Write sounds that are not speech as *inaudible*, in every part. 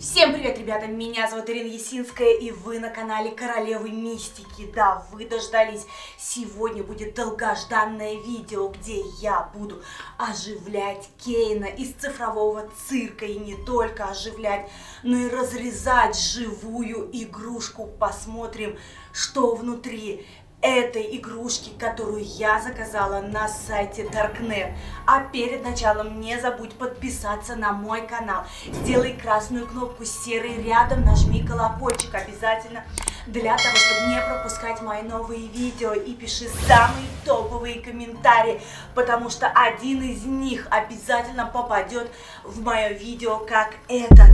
Всем привет, ребята! Меня зовут Ирина Есинская, и вы на канале Королевы Мистики. Да, вы дождались. Сегодня будет долгожданное видео, где я буду оживлять Кейна из цифрового цирка. И не только оживлять, но и разрезать живую игрушку. Посмотрим, что внутри этой игрушки, которую я заказала на сайте Darknet. А перед началом не забудь подписаться на мой канал. Сделай красную кнопку серой рядом, нажми колокольчик обязательно для того, чтобы не пропускать мои новые видео. И пиши самые топовые комментарии, потому что один из них обязательно попадет в мое видео, как этот.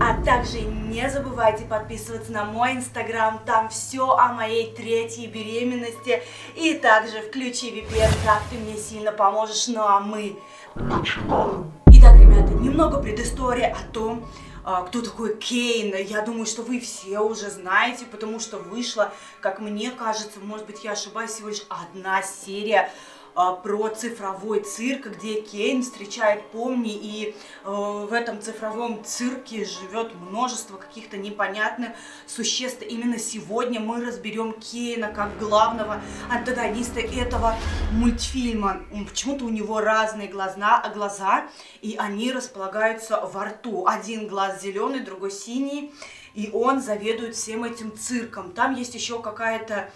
А также не забывайте подписываться на мой инстаграм, там все о моей третьей беременности. И также включи VPN, так ты мне сильно поможешь. Ну а мы начинаем. Итак, ребята, немного предыстории о том, кто такой Кейн. Я думаю, что вы все уже знаете, потому что вышла, как мне кажется, может быть, я ошибаюсь, всего лишь одна серия а, про цифровой цирк, где Кейн встречает Помни, и э, в этом цифровом цирке живет множество каких-то непонятных существ. Именно сегодня мы разберем Кейна как главного антагониста этого мультфильма. Почему-то у него разные глаза, глаза, и они располагаются во рту. Один глаз зеленый, другой синий, и он заведует всем этим цирком. Там есть еще какая-то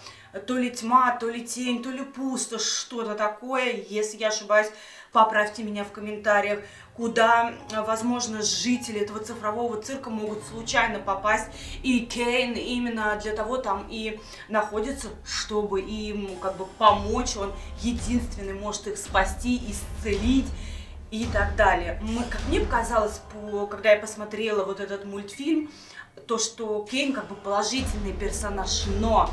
то ли тьма, то ли тень, то ли пусто, что-то такое. Если я ошибаюсь, поправьте меня в комментариях, куда, возможно, жители этого цифрового цирка могут случайно попасть. И Кейн именно для того там и находится, чтобы им как бы помочь. Он единственный может их спасти, исцелить и так далее. Мы, как мне показалось, по, когда я посмотрела вот этот мультфильм, то, что Кейн как бы положительный персонаж, но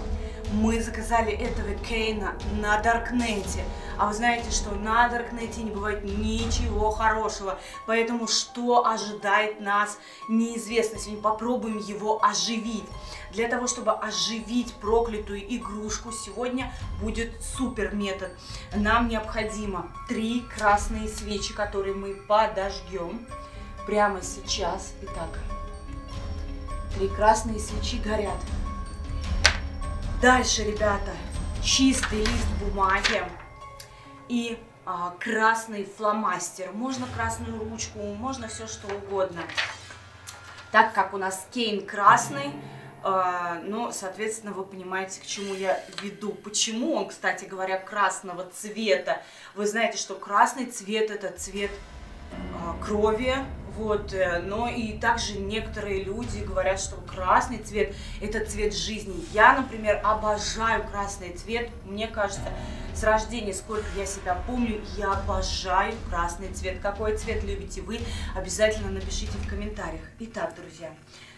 мы заказали этого Кейна на Даркнете. А вы знаете, что на Даркнете не бывает ничего хорошего. Поэтому что ожидает нас, неизвестно. Сегодня попробуем его оживить. Для того, чтобы оживить проклятую игрушку, сегодня будет супер метод. Нам необходимо три красные свечи, которые мы подожгем прямо сейчас. Итак, три красные свечи горят. Дальше, ребята, чистый лист бумаги и а, красный фломастер. Можно красную ручку, можно все что угодно. Так как у нас Кейн красный, э, ну, соответственно, вы понимаете, к чему я веду. Почему он, кстати говоря, красного цвета? Вы знаете, что красный цвет это цвет э, крови, вот, э, но и также некоторые люди говорят, что красный цвет – это цвет жизни. Я, например, обожаю красный цвет. Мне кажется, с рождения, сколько я себя помню, я обожаю красный цвет. Какой цвет любите вы? Обязательно напишите в комментариях. Итак, друзья,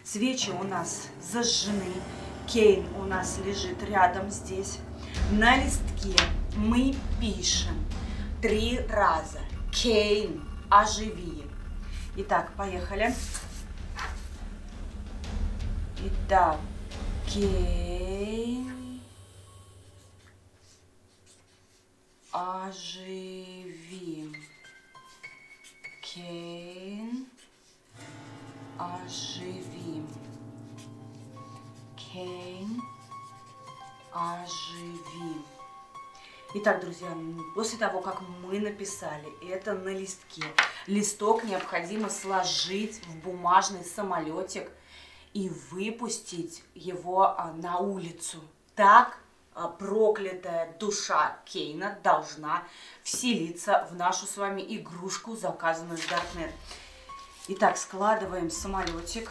свечи у нас зажжены. Кейн у нас лежит рядом здесь. На листке мы пишем три раза. Кейн, оживи. Итак, поехали. Итак, Кейн. Оживи. Кейн. Оживи. Кейн. Оживи. Итак, друзья, после того, как мы написали это на листке, листок необходимо сложить в бумажный самолетик и выпустить его а, на улицу. Так а, проклятая душа Кейна должна вселиться в нашу с вами игрушку, заказанную в Darknet. Итак, складываем самолетик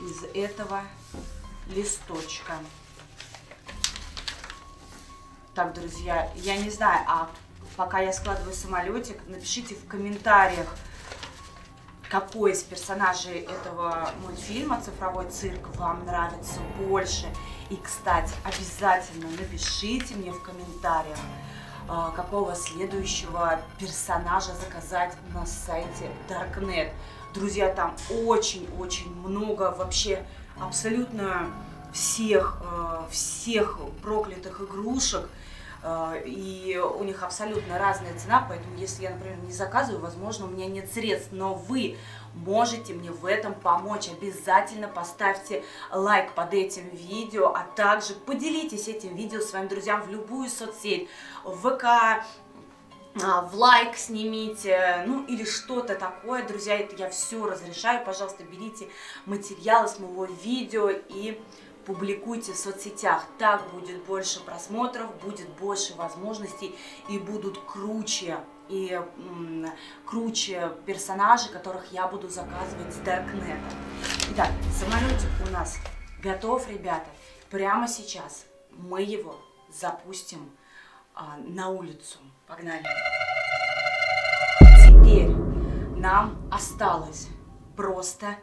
из этого листочка. Так, друзья, я не знаю, а пока я складываю самолетик, напишите в комментариях, какой из персонажей этого мультфильма «Цифровой цирк» вам нравится больше. И, кстати, обязательно напишите мне в комментариях, а, какого следующего персонажа заказать на сайте Darknet. Друзья, там очень-очень много вообще абсолютно всех, а, всех проклятых игрушек, и у них абсолютно разная цена, поэтому если я, например, не заказываю, возможно, у меня нет средств, но вы можете мне в этом помочь. Обязательно поставьте лайк под этим видео, а также поделитесь этим видео своим друзьям в любую соцсеть, в ВК, а, в лайк снимите, ну или что-то такое, друзья, это я все разрешаю, пожалуйста, берите материалы с моего видео и публикуйте в соцсетях, так будет больше просмотров, будет больше возможностей и будут круче и круче персонажи, которых я буду заказывать с Даркнета. Итак, самолетик у нас готов, ребята. Прямо сейчас мы его запустим а, на улицу. Погнали. Теперь нам осталось просто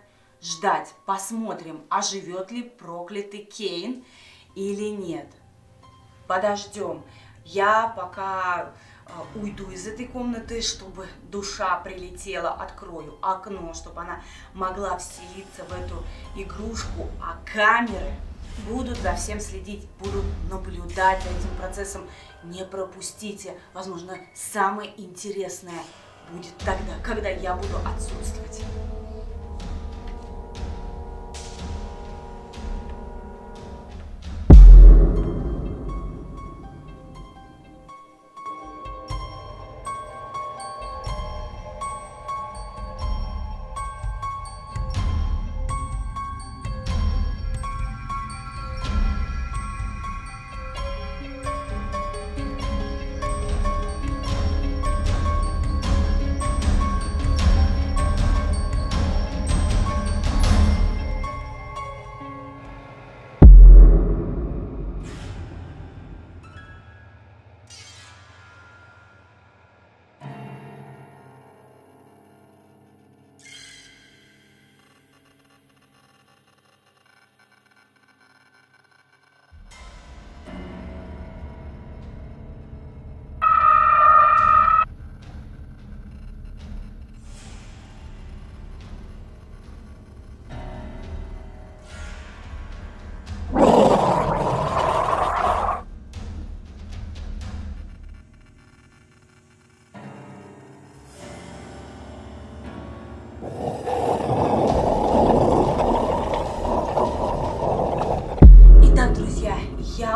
ждать. Посмотрим, оживет ли проклятый Кейн или нет. Подождем. Я пока а, уйду из этой комнаты, чтобы душа прилетела, открою окно, чтобы она могла вселиться в эту игрушку, а камеры будут за всем следить, будут наблюдать за этим процессом. Не пропустите, возможно, самое интересное будет тогда, когда я буду отсутствовать.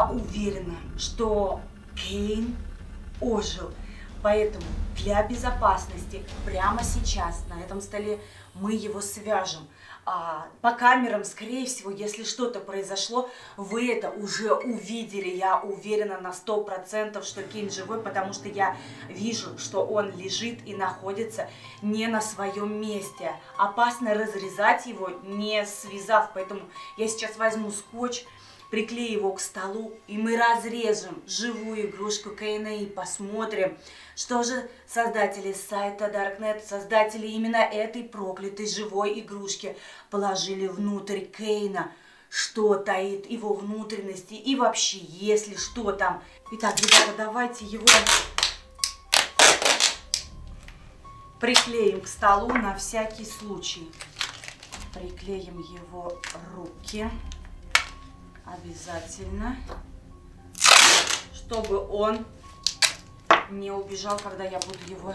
Уверена, что Кейн ожил. Поэтому для безопасности прямо сейчас на этом столе мы его свяжем. А, по камерам, скорее всего, если что-то произошло, вы это уже увидели. Я уверена на сто процентов, что Кейн живой, потому что я вижу, что он лежит и находится не на своем месте. Опасно разрезать его, не связав, поэтому я сейчас возьму скотч, приклеим его к столу, и мы разрежем живую игрушку Кейна и посмотрим, что же создатели сайта Darknet, создатели именно этой проклятой живой игрушки положили внутрь Кейна, что таит его внутренности и вообще, если что там. Итак, ребята, давайте его приклеим к столу на всякий случай. Приклеим его руки обязательно, чтобы он не убежал, когда я буду его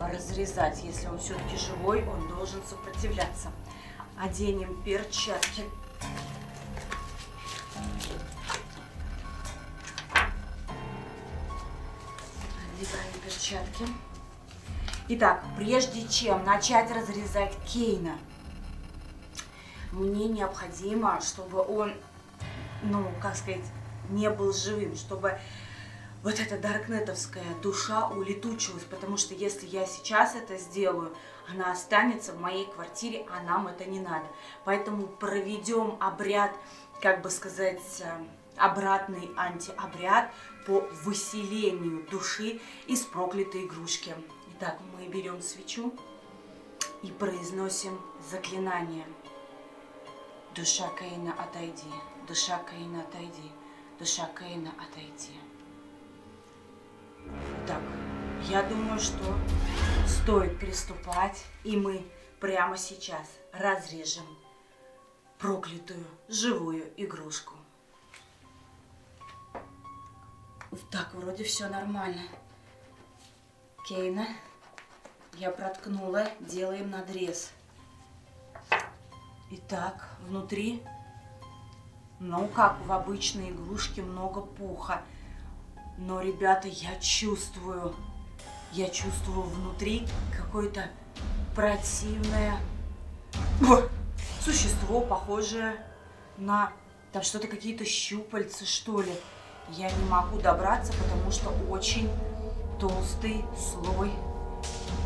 разрезать. Если он все-таки живой, он должен сопротивляться. Оденем перчатки. Одеваем перчатки. Итак, прежде чем начать разрезать Кейна, мне необходимо, чтобы он ну, как сказать, не был живым, чтобы вот эта даркнетовская душа улетучилась, потому что если я сейчас это сделаю, она останется в моей квартире, а нам это не надо. Поэтому проведем обряд, как бы сказать, э, обратный антиобряд по выселению души из проклятой игрушки. Итак, мы берем свечу и произносим заклинание. Душа Каина, отойди. Душа Каина, отойди. Душа Каина, отойди. Так, я думаю, что стоит приступать, и мы прямо сейчас разрежем проклятую живую игрушку. Так, вроде все нормально. Кейна. Я проткнула. Делаем надрез. Итак, внутри, ну, как в обычной игрушке, много пуха. Но, ребята, я чувствую, я чувствую внутри какое-то противное существо, похожее на там что-то какие-то щупальца, что ли. Я не могу добраться, потому что очень толстый слой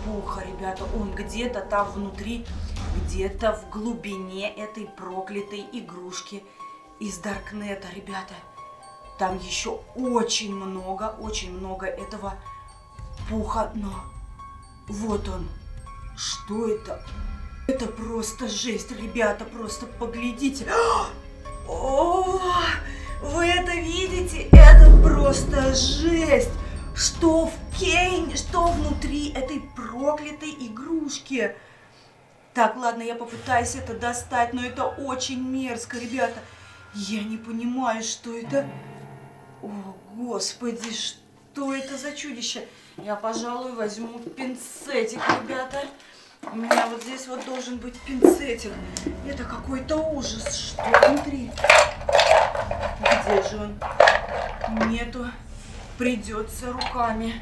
пуха, ребята. Он где-то там внутри, где-то в глубине этой проклятой игрушки из Даркнета, ребята. Там еще очень много, очень много этого пуха, но вот он. Что это? Это просто жесть, ребята, просто поглядите. *gasps* О, вы это видите? Это просто жесть. Что в Кейне, что внутри этой проклятой игрушки? Так, ладно, я попытаюсь это достать, но это очень мерзко, ребята. Я не понимаю, что это... О, господи, что это за чудище? Я, пожалуй, возьму пинцетик, ребята. У меня вот здесь вот должен быть пинцетик. Это какой-то ужас. Что внутри? Где же он? Нету. Придется руками.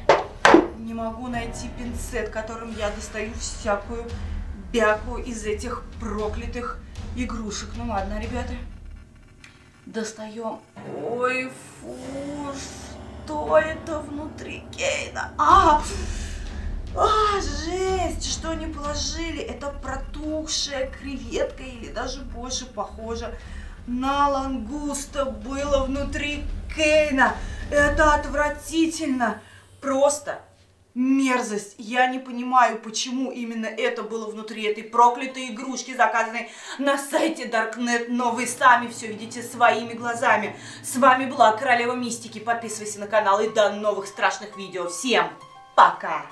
Не могу найти пинцет, которым я достаю всякую бяку из этих проклятых игрушек. Ну ладно, ребята. Достаем. Ой, фу, что это внутри Кейна? А! А, жесть! Что они положили? Это протухшая креветка или даже больше похоже на лангуста было внутри Кейна. Это отвратительно. Просто мерзость. Я не понимаю, почему именно это было внутри этой проклятой игрушки, заказанной на сайте Darknet, но вы сами все видите своими глазами. С вами была Королева Мистики. Подписывайся на канал и до новых страшных видео. Всем пока!